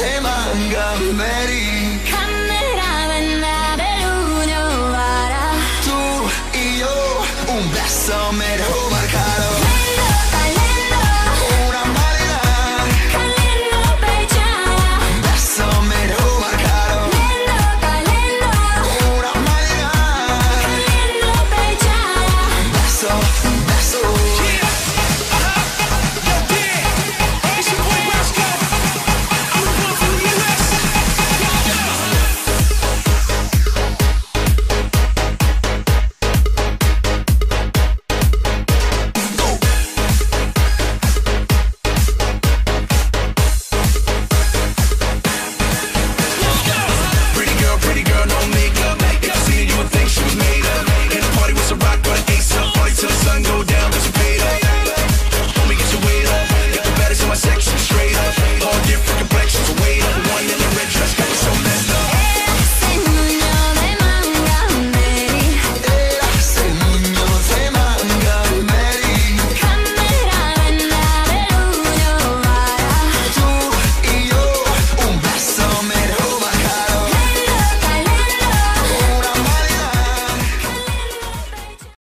새만감 메리 카메라맨 나를 우려와라 Tu y yo un beso mejor